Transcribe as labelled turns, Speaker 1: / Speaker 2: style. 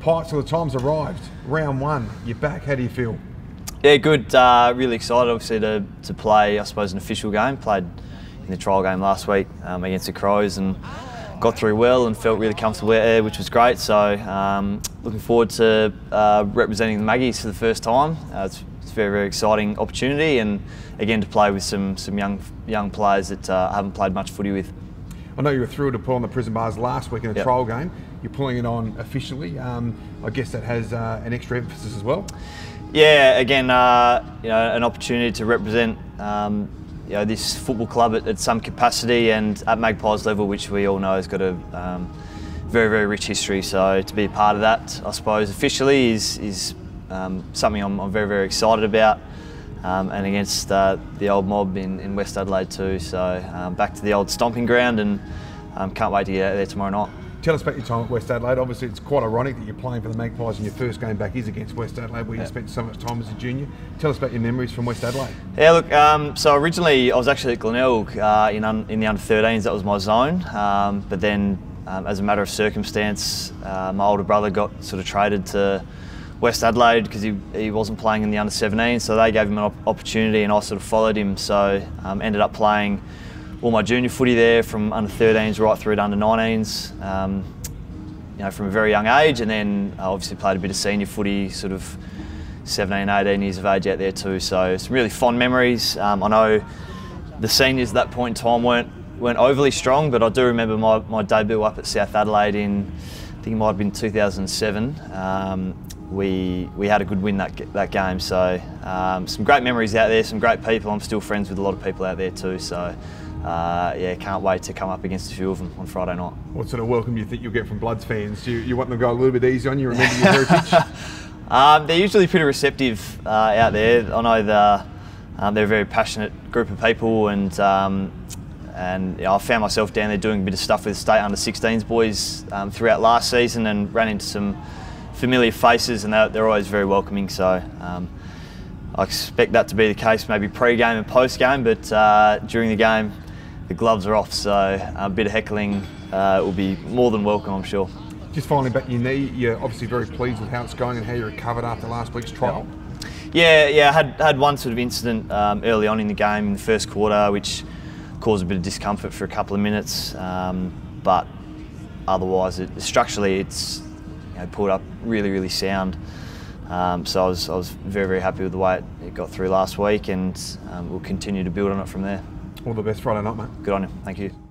Speaker 1: Pikes, well, the time's arrived. Round one, you're back. How do you feel?
Speaker 2: Yeah, good. Uh, really excited, obviously, to, to play, I suppose, an official game. Played in the trial game last week um, against the Crows and got through well and felt really comfortable there, which was great. So, um, looking forward to uh, representing the Maggies for the first time. Uh, it's, it's, a very, very exciting opportunity, and again to play with some some young young players that uh, haven't played much footy with.
Speaker 1: I know you were thrilled to pull on the prison bars last week in a
Speaker 2: yep.
Speaker 1: trial game. You're pulling it on officially. Um, I guess that has uh, an extra emphasis as well.
Speaker 2: Yeah, again, uh, you know, an opportunity to represent um, you know, this football club at, at, some capacity and at Magpies level, which we all know has got a um, very, very rich history. So to be a part of that, I suppose, officially is, is um, something I'm, I'm, very, very excited about. Um, and against uh, the old mob in, in, West Adelaide too. So um, back to the old stomping ground and um, can't wait to get out there tomorrow night.
Speaker 1: Tell us about your time at West Adelaide. Obviously, it's quite ironic that you're playing for the Magpies and your first game back is against West Adelaide, where you spent so much time as a junior. Tell us about your memories from West Adelaide.
Speaker 2: Yeah, look, um, so originally I was actually at Glenelg uh, in, in the under 13s, that was my zone. Um, but then, um, as a matter of circumstance, uh, my older brother got sort of traded to West Adelaide because he, he wasn't playing in the under 17, so they gave him an opportunity and I sort of followed him. So, um, ended up playing all my junior footy there from under 13s right through to under 19s. Um, you know, from a very young age, and then I obviously played a bit of senior footy, sort of 17, 18 years of age out there too. So some really fond memories. Um, I know the seniors at that point in time weren't weren't overly strong, but I do remember my, my debut up at South Adelaide in think it might have been 2007. Um, we we had a good win that that game. So um, some great memories out there, some great people. I'm still friends with a lot of people out there too. So uh, yeah, can't wait to come up against a few of them on Friday night.
Speaker 1: What sort of welcome do you think you'll get from Bloods fans? Do you, you want them to go a little bit easy on you? Remember your heritage?
Speaker 2: um, they're usually pretty receptive uh, out there. I know the, um, they're a very passionate group of people, and um, and you know, I found myself down there doing a bit of stuff with state under 16s boys um, throughout last season, and ran into some familiar faces, and they're, they're always very welcoming. So. Um, I expect that to be the case maybe pre-game and post-game, but uh, during the game, the gloves are off, so a bit of heckling uh, will be more than welcome, I'm sure.
Speaker 1: Just finally back your knee, you're obviously very pleased with how it's going and how you recovered after last week's trial.
Speaker 2: Yeah, yeah, I had, had one sort of incident um, early on in the game in the first quarter, which caused a bit of discomfort for a couple of minutes, um, but otherwise, it, structurally, it's you know, pulled up really, really sound. Um, so I was, I was very, very happy with the way it, it got through last week, and um, we'll continue to build on it from there.
Speaker 1: All the best Friday night, mate.
Speaker 2: Good on you. Thank you.